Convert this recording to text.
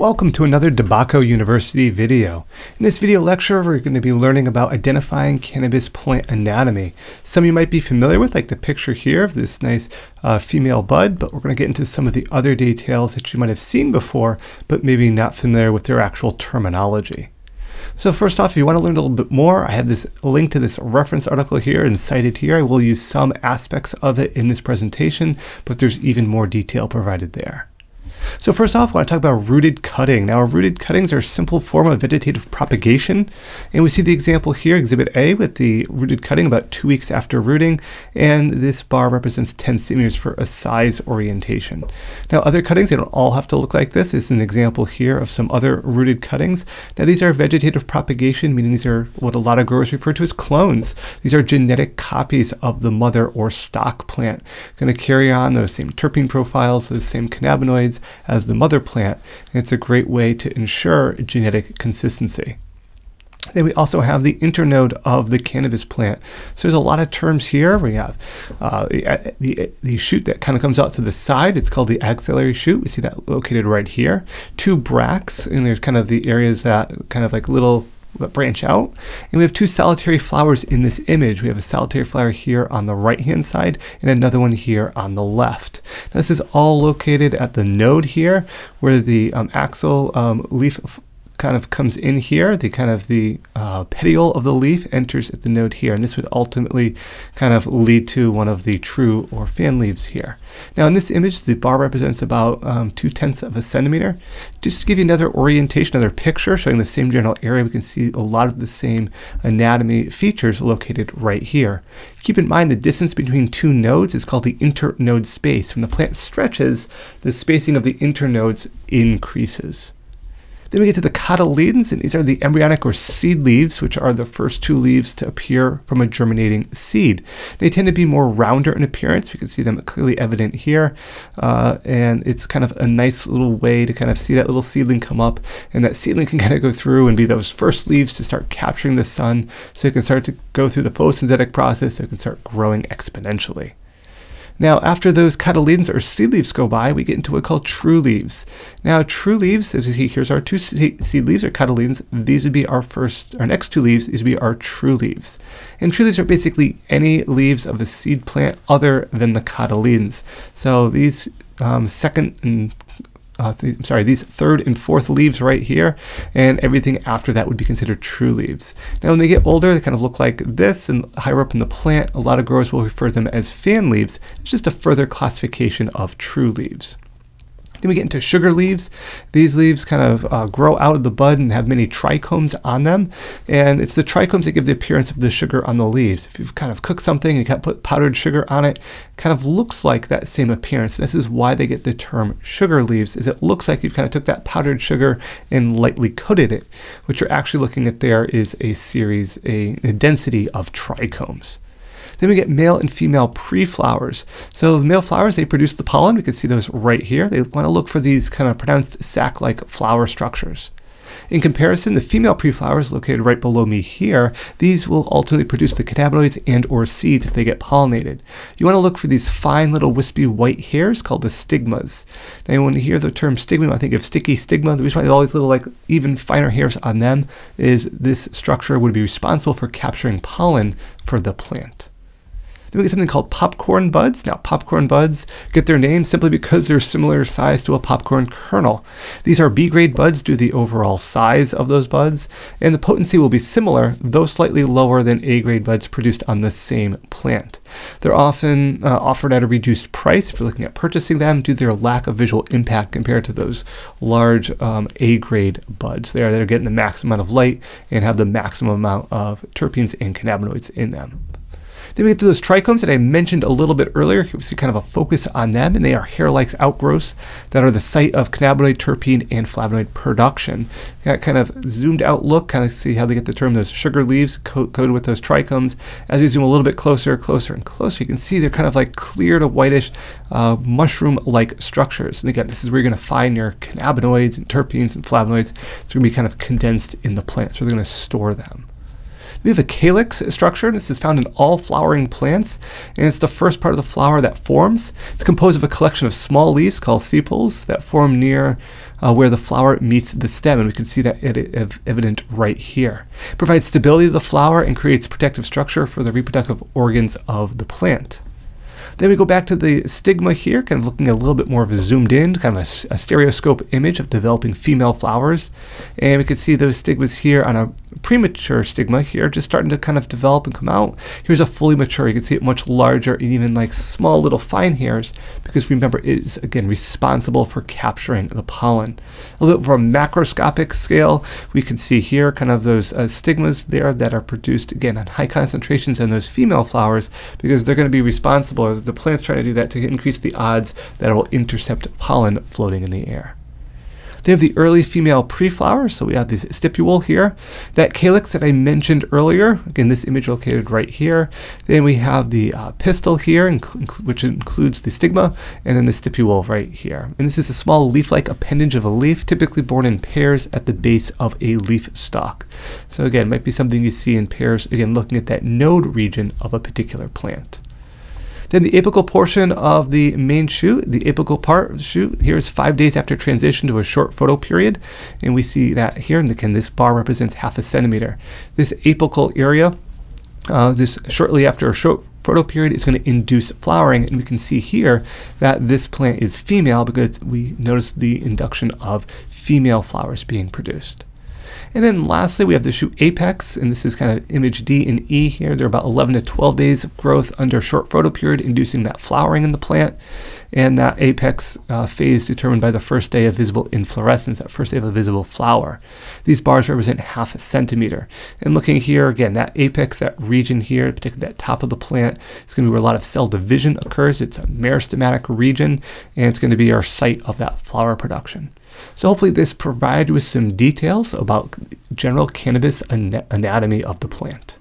Welcome to another DeBacco University video. In this video lecture, we're going to be learning about identifying cannabis plant anatomy. Some you might be familiar with, like the picture here of this nice uh, female bud, but we're going to get into some of the other details that you might have seen before, but maybe not familiar with their actual terminology. So first off, if you want to learn a little bit more, I have this link to this reference article here and cited here. I will use some aspects of it in this presentation, but there's even more detail provided there. So first off, I want to talk about rooted cutting. Now, rooted cuttings are a simple form of vegetative propagation, and we see the example here, Exhibit A, with the rooted cutting about two weeks after rooting, and this bar represents 10 centimeters for a size orientation. Now, other cuttings, they don't all have to look like this. This is an example here of some other rooted cuttings. Now, these are vegetative propagation, meaning these are what a lot of growers refer to as clones. These are genetic copies of the mother or stock plant, going to carry on those same terpene profiles, those same cannabinoids, as the mother plant. And it's a great way to ensure genetic consistency. Then we also have the internode of the cannabis plant. So there's a lot of terms here. We have uh, the, the, the, shoot that kind of comes out to the side. It's called the axillary shoot. We see that located right here. Two bracts, and there's kind of the areas that kind of like little branch out. And we have two solitary flowers in this image. We have a solitary flower here on the right hand side and another one here on the left. This is all located at the node here where the um, axil um, leaf kind of comes in here, the kind of the uh, petiole of the leaf enters at the node here, and this would ultimately kind of lead to one of the true or fan leaves here. Now in this image, the bar represents about um, two tenths of a centimeter. Just to give you another orientation, another picture showing the same general area, we can see a lot of the same anatomy features located right here. Keep in mind the distance between two nodes is called the internode space. When the plant stretches, the spacing of the internodes increases. Then we get to the cotyledons, and these are the embryonic or seed leaves, which are the first two leaves to appear from a germinating seed. They tend to be more rounder in appearance. We can see them clearly evident here, uh, and it's kind of a nice little way to kind of see that little seedling come up, and that seedling can kind of go through and be those first leaves to start capturing the sun, so it can start to go through the photosynthetic process, so it can start growing exponentially. Now, after those cotyledons or seed leaves go by, we get into what we call true leaves. Now, true leaves, as you see, here's our two seed leaves or cotyledons. These would be our first, our next two leaves, these would be our true leaves. And true leaves are basically any leaves of a seed plant other than the cotyledons. So these um, second and uh, th I'm sorry, these third and fourth leaves right here, and everything after that would be considered true leaves. Now, when they get older, they kind of look like this, and higher up in the plant, a lot of growers will refer to them as fan leaves. It's just a further classification of true leaves. Then we get into sugar leaves. These leaves kind of uh, grow out of the bud and have many trichomes on them. And it's the trichomes that give the appearance of the sugar on the leaves. If you've kind of cooked something and you kind of put powdered sugar on it, it kind of looks like that same appearance. This is why they get the term sugar leaves, is it looks like you've kind of took that powdered sugar and lightly coated it. What you're actually looking at there is a series, a, a density of trichomes. Then we get male and female pre-flowers. So the male flowers, they produce the pollen. We can see those right here. They want to look for these kind of pronounced sac-like flower structures. In comparison, the female pre-flowers located right below me here, these will ultimately produce the cannabinoids and or seeds if they get pollinated. You want to look for these fine little wispy white hairs called the stigmas. Now when you hear the term stigma, I think of sticky stigma. The reason why all these little like even finer hairs on them is this structure would be responsible for capturing pollen for the plant. Then we get something called popcorn buds. Now, popcorn buds get their name simply because they're similar size to a popcorn kernel. These are B-grade buds due to the overall size of those buds, and the potency will be similar, though slightly lower than A-grade buds produced on the same plant. They're often uh, offered at a reduced price if you're looking at purchasing them due to their lack of visual impact compared to those large um, A-grade buds. They are, they're getting the maximum amount of light and have the maximum amount of terpenes and cannabinoids in them. Then we get to those trichomes that I mentioned a little bit earlier. Here We see kind of a focus on them, and they are hair-like outgrowths that are the site of cannabinoid, terpene, and flavonoid production. Got kind of zoomed out look, kind of see how they get the term those sugar leaves co coated with those trichomes. As we zoom a little bit closer, closer, and closer, you can see they're kind of like clear to whitish uh, mushroom-like structures. And again, this is where you're going to find your cannabinoids and terpenes and flavonoids. It's going to be kind of condensed in the plant, so they're going to store them. We have a calyx structure. This is found in all flowering plants, and it's the first part of the flower that forms. It's composed of a collection of small leaves called sepals that form near uh, where the flower meets the stem, and we can see that it is evident right here. It provides stability to the flower and creates protective structure for the reproductive organs of the plant. Then we go back to the stigma here, kind of looking a little bit more of a zoomed in, kind of a, a stereoscope image of developing female flowers. And we can see those stigmas here on a premature stigma here, just starting to kind of develop and come out. Here's a fully mature. You can see it much larger and even like small little fine hairs because remember it is again responsible for capturing the pollen. A little bit from macroscopic scale, we can see here kind of those uh, stigmas there that are produced again at high concentrations in those female flowers because they're going to be responsible the plant's trying to do that to increase the odds that it will intercept pollen floating in the air. They have the early female pre-flower, so we have this stipule here. That calyx that I mentioned earlier, again, this image located right here. Then we have the uh, pistil here, inc which includes the stigma, and then the stipule right here. And this is a small leaf-like appendage of a leaf, typically borne in pairs at the base of a leaf stalk. So again, might be something you see in pairs, again, looking at that node region of a particular plant. Then the apical portion of the main shoot, the apical part of the shoot, here is five days after transition to a short photoperiod. And we see that here, and again, this bar represents half a centimeter. This apical area, uh, this shortly after a short photoperiod is going to induce flowering and we can see here that this plant is female because we notice the induction of female flowers being produced. And then lastly, we have the shoot apex, and this is kind of image D and E here. They're about 11 to 12 days of growth under a short photoperiod, inducing that flowering in the plant. And that apex uh, phase determined by the first day of visible inflorescence, that first day of a visible flower. These bars represent half a centimeter. And looking here, again, that apex, that region here, particularly that top of the plant, is going to be where a lot of cell division occurs. It's a meristematic region, and it's going to be our site of that flower production. So hopefully this provided with some details about general cannabis anatomy of the plant.